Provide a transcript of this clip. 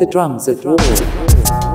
The drums of war.